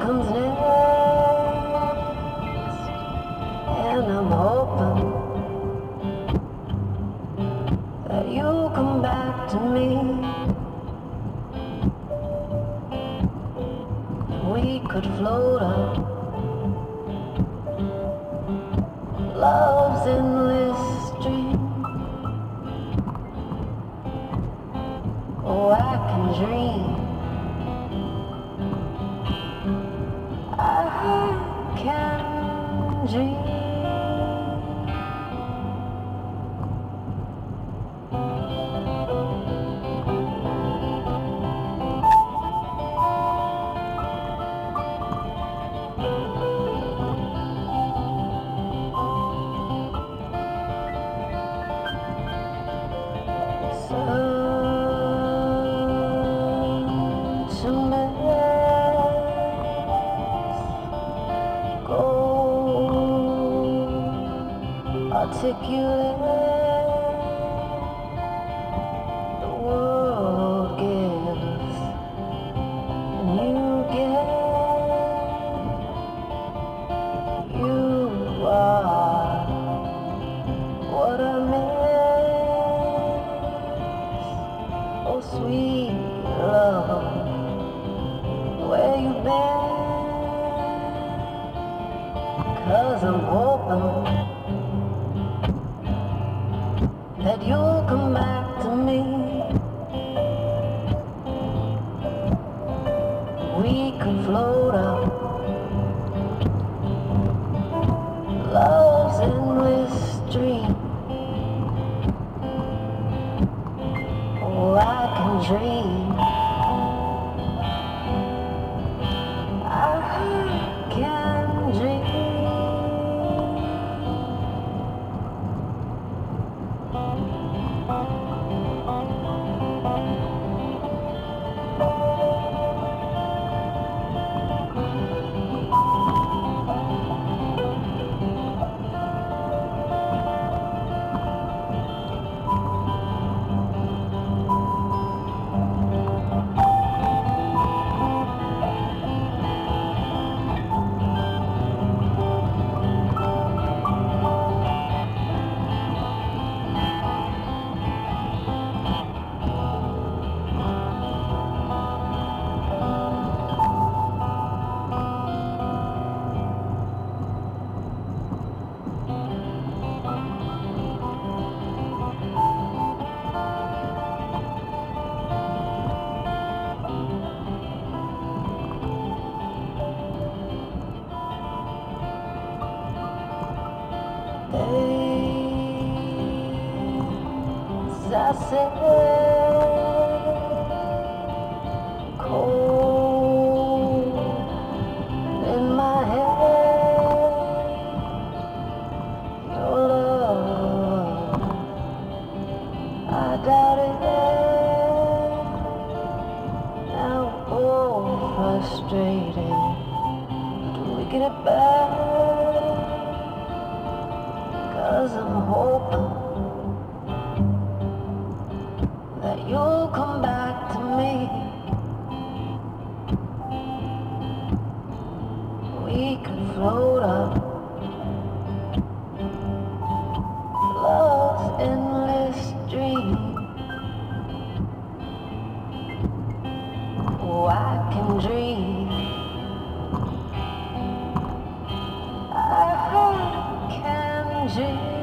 comes next, and I'm hoping that you'll come back to me. We could float up love's endless stream. Oh, I can dream. Can sweet love, where you been? Cause I'm hoping We could float up love's endless stream. Oh, I can dream. Things I said cold in my head. Your love, I doubt it. Now both frustrated. Do we get it back? Cause I'm hoping that you'll come back to me. We can float up love's endless dream. Oh, I can dream. magic.